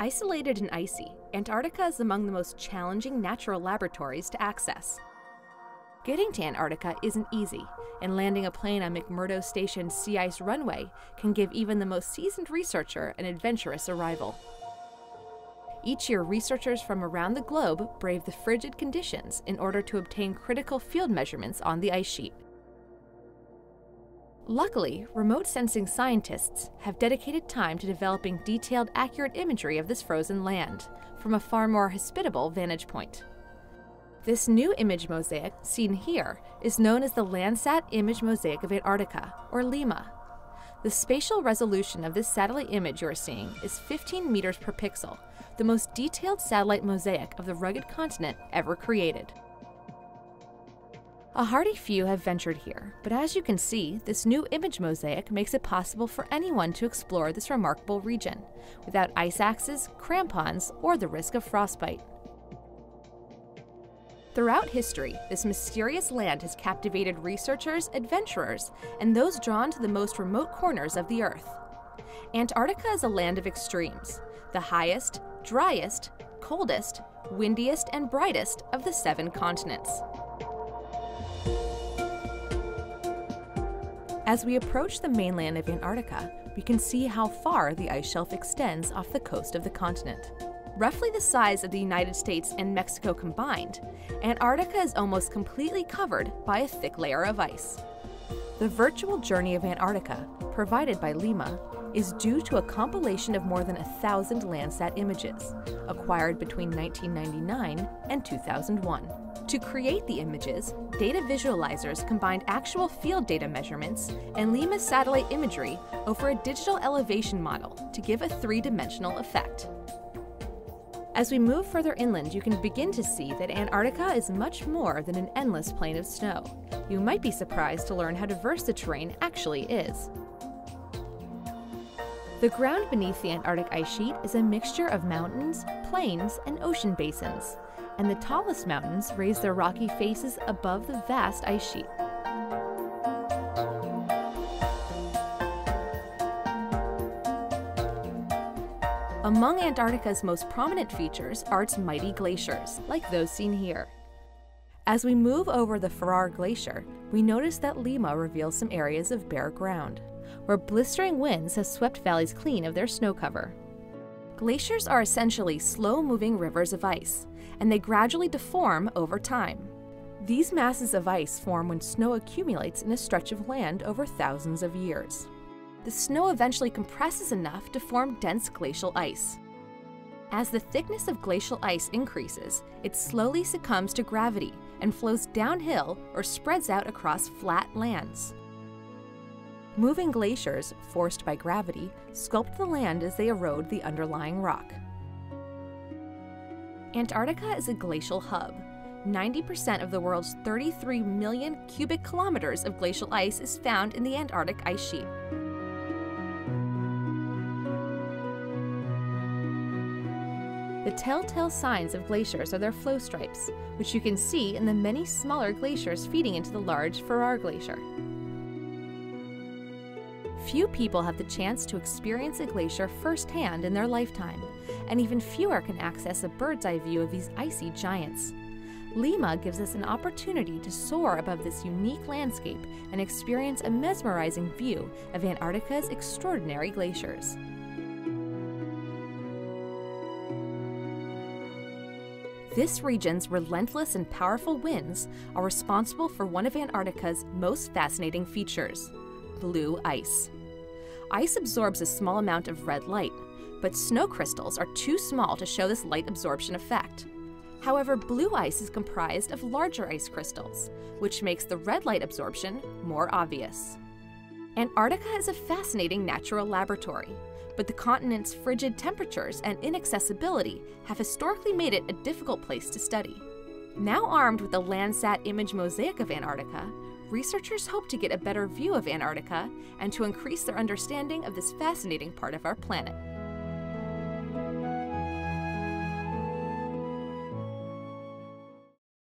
Isolated and icy, Antarctica is among the most challenging natural laboratories to access. Getting to Antarctica isn't easy, and landing a plane on McMurdo Station's sea ice runway can give even the most seasoned researcher an adventurous arrival. Each year, researchers from around the globe brave the frigid conditions in order to obtain critical field measurements on the ice sheet. Luckily, remote sensing scientists have dedicated time to developing detailed, accurate imagery of this frozen land from a far more hospitable vantage point. This new image mosaic, seen here, is known as the Landsat Image Mosaic of Antarctica, or LIMA. The spatial resolution of this satellite image you are seeing is 15 meters per pixel, the most detailed satellite mosaic of the rugged continent ever created. A hearty few have ventured here, but as you can see, this new image mosaic makes it possible for anyone to explore this remarkable region without ice axes, crampons, or the risk of frostbite. Throughout history, this mysterious land has captivated researchers, adventurers, and those drawn to the most remote corners of the Earth. Antarctica is a land of extremes, the highest, driest, coldest, windiest, and brightest of the seven continents. As we approach the mainland of Antarctica, we can see how far the ice shelf extends off the coast of the continent. Roughly the size of the United States and Mexico combined, Antarctica is almost completely covered by a thick layer of ice. The virtual journey of Antarctica, provided by Lima, is due to a compilation of more than a thousand Landsat images, acquired between 1999 and 2001. To create the images, data visualizers combined actual field data measurements and Lima satellite imagery over a digital elevation model to give a three dimensional effect. As we move further inland, you can begin to see that Antarctica is much more than an endless plain of snow. You might be surprised to learn how diverse the terrain actually is. The ground beneath the Antarctic ice sheet is a mixture of mountains, plains, and ocean basins and the tallest mountains raise their rocky faces above the vast ice sheet. Among Antarctica's most prominent features are its mighty glaciers, like those seen here. As we move over the Ferrar Glacier, we notice that Lima reveals some areas of bare ground, where blistering winds have swept valleys clean of their snow cover. Glaciers are essentially slow moving rivers of ice, and they gradually deform over time. These masses of ice form when snow accumulates in a stretch of land over thousands of years. The snow eventually compresses enough to form dense glacial ice. As the thickness of glacial ice increases, it slowly succumbs to gravity and flows downhill or spreads out across flat lands. Moving glaciers, forced by gravity, sculpt the land as they erode the underlying rock. Antarctica is a glacial hub. 90% of the world's 33 million cubic kilometers of glacial ice is found in the Antarctic ice sheet. The telltale signs of glaciers are their flow stripes, which you can see in the many smaller glaciers feeding into the large Ferrar Glacier. Few people have the chance to experience a glacier firsthand in their lifetime, and even fewer can access a bird's eye view of these icy giants. Lima gives us an opportunity to soar above this unique landscape and experience a mesmerizing view of Antarctica's extraordinary glaciers. This region's relentless and powerful winds are responsible for one of Antarctica's most fascinating features blue ice. Ice absorbs a small amount of red light, but snow crystals are too small to show this light absorption effect. However, blue ice is comprised of larger ice crystals, which makes the red light absorption more obvious. Antarctica is a fascinating natural laboratory, but the continent's frigid temperatures and inaccessibility have historically made it a difficult place to study. Now armed with the Landsat image mosaic of Antarctica, researchers hope to get a better view of Antarctica and to increase their understanding of this fascinating part of our planet.